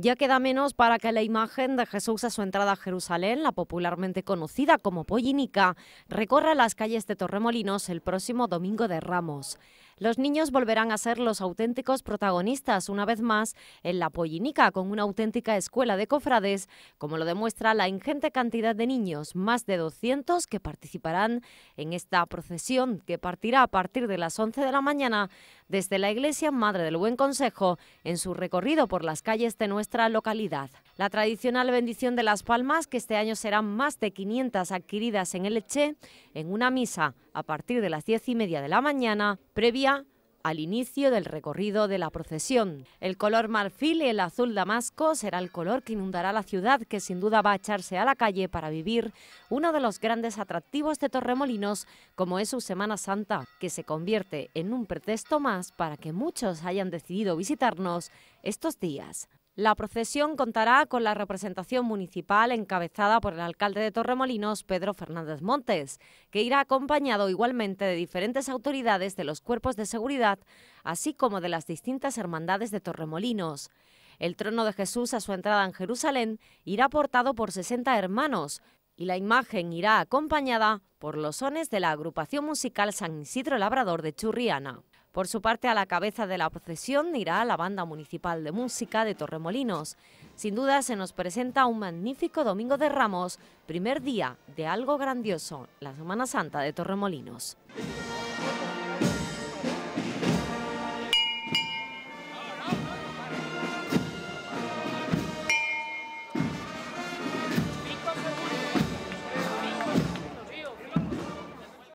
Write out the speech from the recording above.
Ya queda menos para que la imagen de Jesús a su entrada a Jerusalén, la popularmente conocida como Pollinica, recorra las calles de Torremolinos el próximo domingo de Ramos. Los niños volverán a ser los auténticos protagonistas una vez más en la Pollinica, con una auténtica escuela de cofrades, como lo demuestra la ingente cantidad de niños, más de 200 que participarán en esta procesión que partirá a partir de las 11 de la mañana desde la Iglesia Madre del Buen Consejo en su recorrido por las calles de nuestra localidad. La tradicional bendición de las palmas, que este año serán más de 500 adquiridas en el Eche, en una misa a partir de las diez y media de la mañana, previa al inicio del recorrido de la procesión. El color marfil y el azul damasco será el color que inundará la ciudad, que sin duda va a echarse a la calle para vivir uno de los grandes atractivos de Torremolinos, como es su Semana Santa, que se convierte en un pretexto más para que muchos hayan decidido visitarnos estos días. La procesión contará con la representación municipal encabezada por el alcalde de Torremolinos, Pedro Fernández Montes, que irá acompañado igualmente de diferentes autoridades de los cuerpos de seguridad, así como de las distintas hermandades de Torremolinos. El trono de Jesús a su entrada en Jerusalén irá portado por 60 hermanos y la imagen irá acompañada por los sones de la agrupación musical San Isidro Labrador de Churriana. Por su parte, a la cabeza de la procesión irá la Banda Municipal de Música de Torremolinos. Sin duda se nos presenta un magnífico Domingo de Ramos, primer día de algo grandioso, la Semana Santa de Torremolinos.